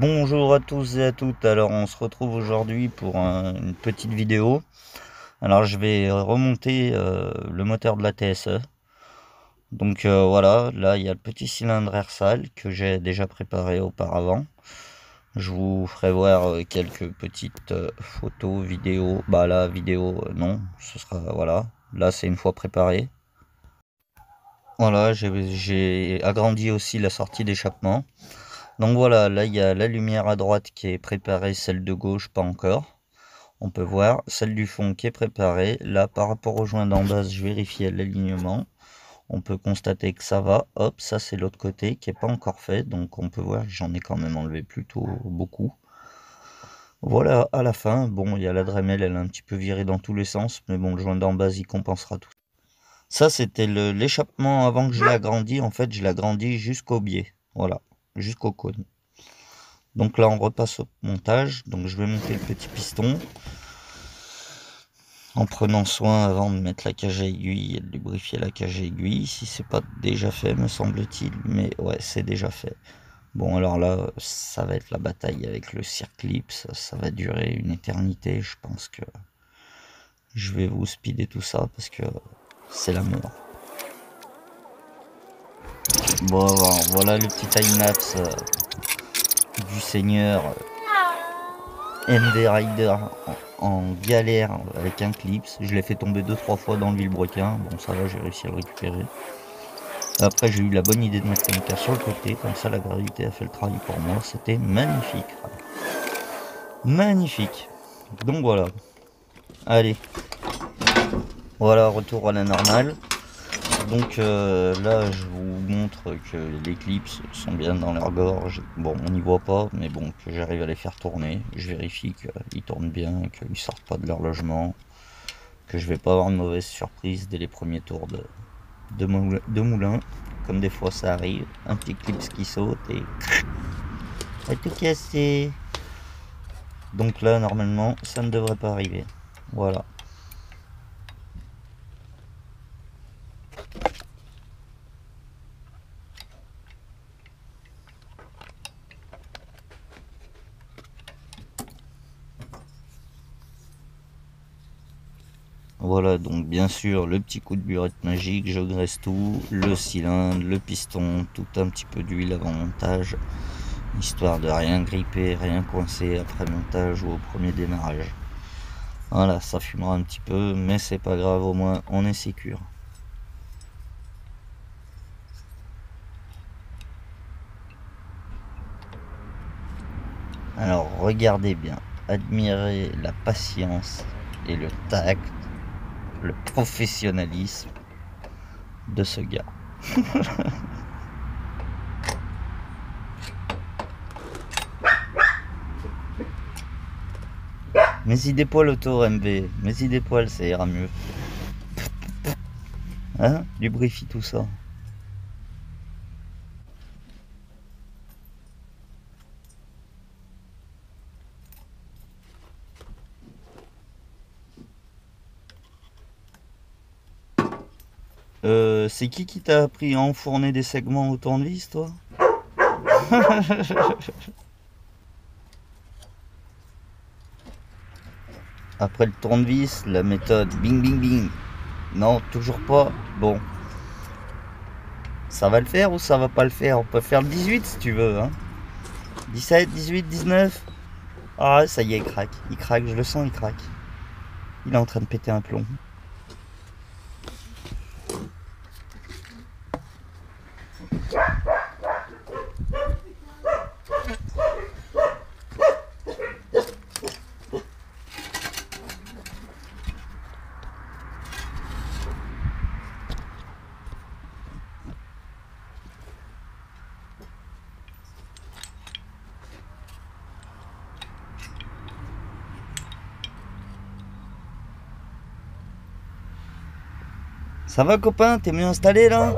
Bonjour à tous et à toutes, alors on se retrouve aujourd'hui pour une petite vidéo. Alors je vais remonter euh, le moteur de la TSE. Donc euh, voilà, là il y a le petit cylindre air sale que j'ai déjà préparé auparavant. Je vous ferai voir euh, quelques petites photos, vidéos. Bah là, vidéo, non, ce sera, voilà. Là c'est une fois préparé. Voilà, j'ai agrandi aussi la sortie d'échappement. Donc voilà, là il y a la lumière à droite qui est préparée, celle de gauche pas encore. On peut voir celle du fond qui est préparée. Là par rapport au joint d'en base, je vérifie l'alignement. On peut constater que ça va. Hop, ça c'est l'autre côté qui n'est pas encore fait. Donc on peut voir que j'en ai quand même enlevé plutôt beaucoup. Voilà, à la fin, bon, il y a la Dremel, elle est un petit peu virée dans tous les sens. Mais bon, le joint d'en base, il compensera tout. Ça, c'était l'échappement avant que je l'agrandisse. En fait, je l'agrandis jusqu'au biais. Voilà jusqu'au cône. Donc là, on repasse au montage. Donc je vais monter le petit piston. En prenant soin avant de mettre la cage à aiguille et de lubrifier la cage à aiguille. Si c'est pas déjà fait, me semble-t-il. Mais ouais, c'est déjà fait. Bon, alors là, ça va être la bataille avec le circlips. Ça va durer une éternité. Je pense que je vais vous speeder tout ça parce que c'est la mort. Bon, voilà le petit time-lapse euh, du seigneur euh, MV Rider en, galère avec un clips. Je l'ai fait tomber deux trois fois dans le vilebrequin. Bon, ça va, j'ai réussi à le récupérer. Après, j'ai eu la bonne idée de mettre une carte sur le côté. Comme ça, la gravité a fait le travail pour moi. C'était magnifique. Magnifique. Donc voilà. Allez. Voilà, retour à la normale. Donc euh, là, je vous montre que les clips sont bien dans leur gorge. Bon, on n'y voit pas, mais bon, que j'arrive à les faire tourner. Je vérifie qu'ils tournent bien, qu'ils sortent pas de leur logement, que je vais pas avoir de mauvaise surprise dès les premiers tours de, de, moulin, Comme des fois ça arrive, un petit clip qui saute et... tout casser. Donc là, normalement, ça ne devrait pas arriver. Voilà. Voilà, donc bien sûr, le petit coup de burette magique, je graisse tout, le cylindre, le piston, tout un petit peu d'huile avant montage, histoire de rien gripper, rien coincer après montage ou au premier démarrage. Voilà, ça fumera un petit peu, mais c'est pas grave, au moins on est sécure. Alors regardez bien, admirez la patience et le tact le professionnalisme de ce gars. Mais y des poils autour MV, mais y des poils ça ira mieux. Hein? Lubrifie tout ça. Euh, c'est qui qui t'a appris à enfourner des segments au tournevis, toi Après le tournevis, la méthode bing bing bing. Non, toujours pas. Bon. Ça va le faire ou ça va pas le faire? On peut faire le 18 si tu veux. Hein 17, 18, 19. Ah, ça y est, il craque. Il craque, je le sens, il craque. Il est en train de péter un plomb. Ça va copain, t'es mieux installé là?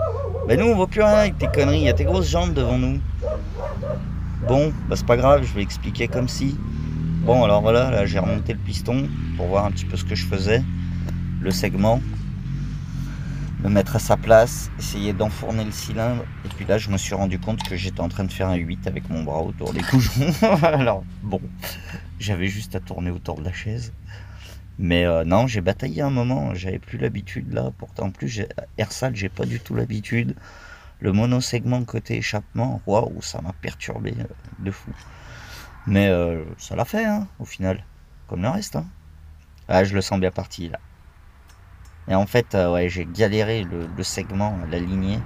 Ben nous on voit plus rien avec tes conneries, y a tes grosses jambes devant nous. Bon, bah c'est pas grave, je vais expliquer comme si. Bon alors voilà, là j'ai remonté le piston pour voir un petit peu ce que je faisais, le segment. me mettre à sa place, essayer d'enfourner le cylindre. Et puis là, je me suis rendu compte que j'étais en train de faire un 8 avec mon bras autour des couchons. Alors, bon, j'avais juste à tourner autour de la chaise. Mais euh, non, j'ai bataillé un moment, j'avais plus l'habitude là. Pourtant, plus, Airsal, j'ai pas du tout l'habitude. Le monosegment côté échappement, waouh, ça m'a perturbé euh, de fou. Mais euh, ça l'a fait, hein, au final. Comme le reste. Hein. Ah, je le sens bien parti là. Et en fait, euh, ouais, j'ai galéré le, segment, la lignée.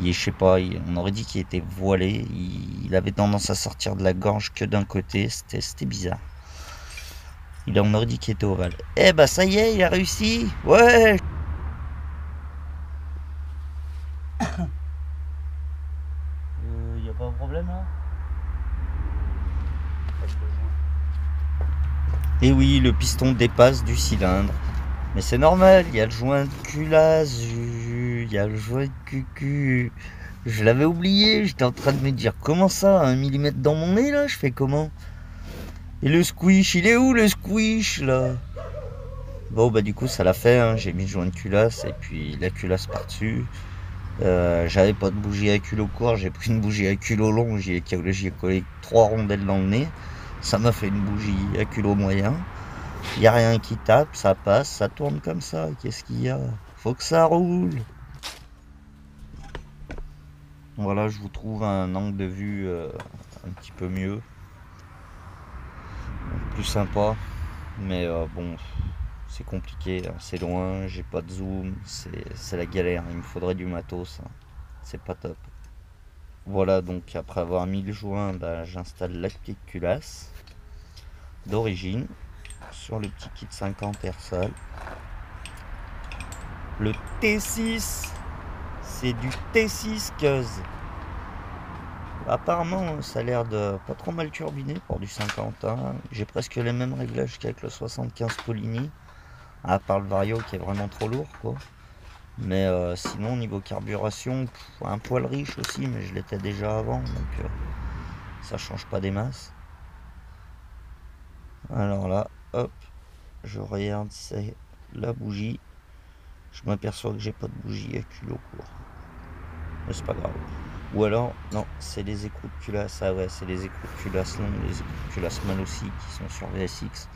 Il, je sais pas, on aurait dit qu'il était voilé. Il, avait tendance à sortir de la gorge que d'un côté. C'était bizarre. Il, aurait dit qu'il était ovale. Eh bah ça y est, il a réussi. Ouais. Il euh, a pas de problème là? Et oui, le piston dépasse du cylindre. Mais c'est normal, il y a le joint de culasse, il y a le joint de cucu. Je l'avais oublié, j'étais en train de me dire comment ça, un millimètre dans mon nez là, je fais comment? Et le squish, il est où le squish là? Bon bah du coup ça l'a fait, hein. j'ai mis le joint de culasse et puis la culasse par-dessus. Euh, j'avais pas de bougie à culot court, j'ai pris une bougie à culot long, j'ai collé trois rondelles dans le nez. Ça m'a fait une bougie à culot moyen. Il a rien qui tape, ça passe, ça tourne comme ça. Qu'est-ce qu'il y a? Faut que ça roule. Voilà, je vous trouve un angle de vue euh, un petit peu mieux. Plus sympa. Mais euh, bon, c'est compliqué, hein. c'est loin, j'ai pas de zoom, c'est la galère. Il me faudrait du matos. Hein. C'est pas top. Voilà, donc après avoir mis le joint, bah, j'installe la petite culasse d'origine sur le petit kit 50 Airsal. Le T6, c'est du T6 Cuz. Apparemment, ça a l'air de pas trop mal turbiner pour du 50. Hein. J'ai presque les mêmes réglages qu'avec le 75 Polini, à part le Vario qui est vraiment trop lourd, quoi. Mais euh, sinon, niveau carburation, un poil riche aussi, mais je l'étais déjà avant, donc euh, ça change pas des masses. Alors là, hop, je regarde, c'est la bougie. Je m'aperçois que j'ai pas de bougie à culot court. Mais c'est pas grave. Ou alors, non, c'est les écrous de culasse. Ah ouais, c'est les écrous de culasse longs, les écrous de culasse mal aussi qui sont sur VSX.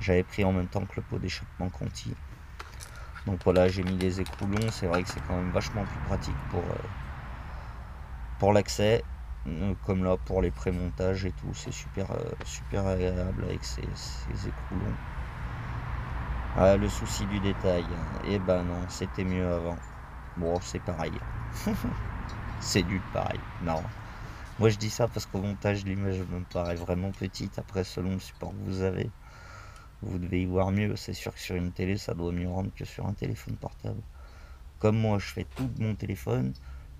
J'avais pris en même temps que le pot d'échappement Conti. Donc voilà, j'ai mis les écrous longs. C'est vrai que c'est quand même vachement plus pratique pour, euh, l'accès. Euh, comme là pour les prémontages et tout, c'est super, euh, super agréable avec ces, ces écrous Ah, le souci du détail, eh ben non, c'était mieux avant. Bon, c'est pareil. c'est du pareil. Non. Moi je dis ça parce qu'au montage l'image me paraît vraiment petite. Après, selon le support que vous avez, vous devez y voir mieux. C'est sûr que sur une télé, ça doit mieux rendre que sur un téléphone portable. Comme moi, je fais tout de mon téléphone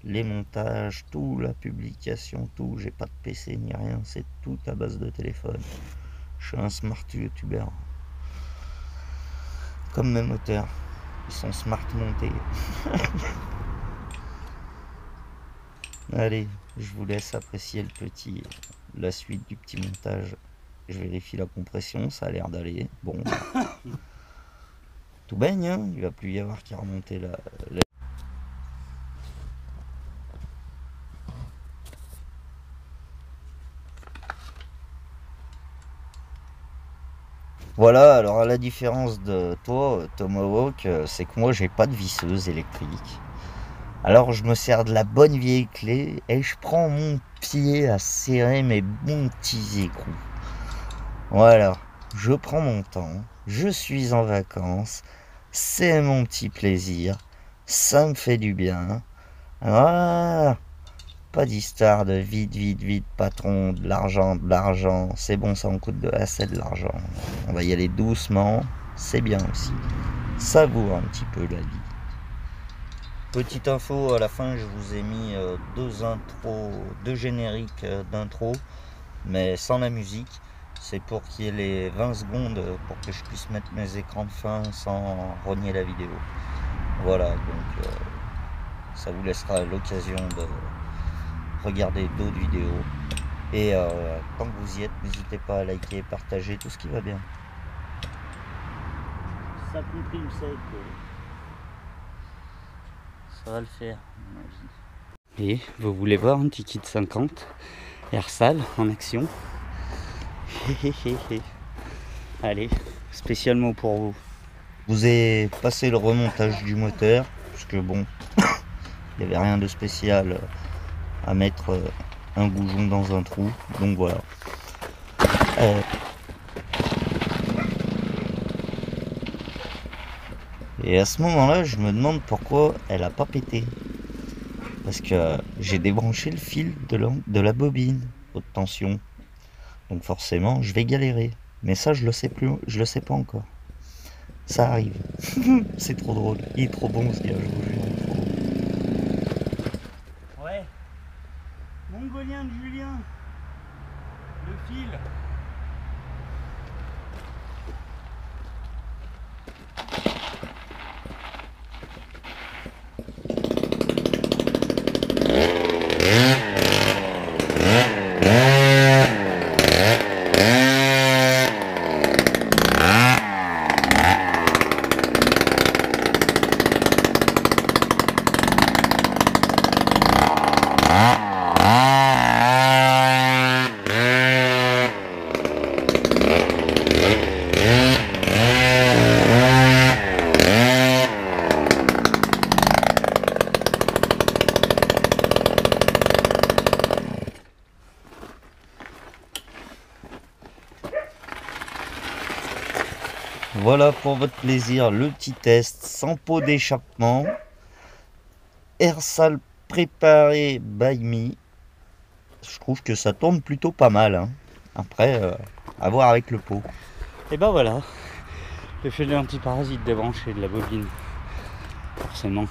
les montages, tout, la publication, tout. J'ai pas de PC ni rien, c'est tout à base de téléphone. Je suis un smart youtuber. Comme mes moteurs, ils sont smart montés. Allez, je vous laisse apprécier le petit, la suite du petit montage. Je vérifie la compression, ça a l'air d'aller. Bon, tout baigne, hein il va plus y avoir qu'à remonter la Voilà, alors à la différence de toi, Tomahawk, euh, c'est que moi j'ai pas de visseuse électrique. Alors je me sers de la bonne vieille clé et je prends mon pied à serrer mes bons petits écrous. Voilà, je prends mon temps, je suis en vacances, c'est mon petit plaisir, ça me fait du bien. Voilà, pas d'histoire de vite, vite, vite, patron, de l'argent, de l'argent. C'est bon, ça en coûte de assez de l'argent. On va y aller doucement, c'est bien aussi. Savoure un petit peu la vie. Petite info, à la fin, je vous ai mis euh, deux intros, deux génériques euh, d'intro, mais sans la musique. C'est pour qu'il y ait les 20 secondes pour que je puisse mettre mes écrans de fin sans rogner la vidéo. Voilà, donc euh, ça vous laissera l'occasion de regardez d'autres vidéos. Et euh, quand vous y êtes, n'hésitez pas à liker, partager tout ce qui va bien. Ça comprime sec. Ça va le faire. Et vous voulez voir un petit kit 50 Air sale en action Allez, spécialement pour vous. Vous ai passé le remontage du moteur, parce que bon, il n'y avait rien de spécial à mettre euh, un goujon dans un trou, donc voilà. Et à ce moment-là, je me demande pourquoi elle a pas pété. Parce que j'ai débranché le fil de la, bobine haute tension. Donc forcément, je vais galérer. Mais ça, je le sais plus, je le sais pas encore. Ça arrive. c'est trop drôle. Il est trop bon ce gars, je vous jure. Ouais. Mongolien de Julien. Le fil. Voilà pour votre plaisir le petit test sans pot d'échappement. Air sale préparé by me. Je trouve que ça tourne plutôt pas mal. hein. Après, euh, à voir avec le pot. Et ben voilà. Le fil antiparasite débranché de la bobine. Forcément.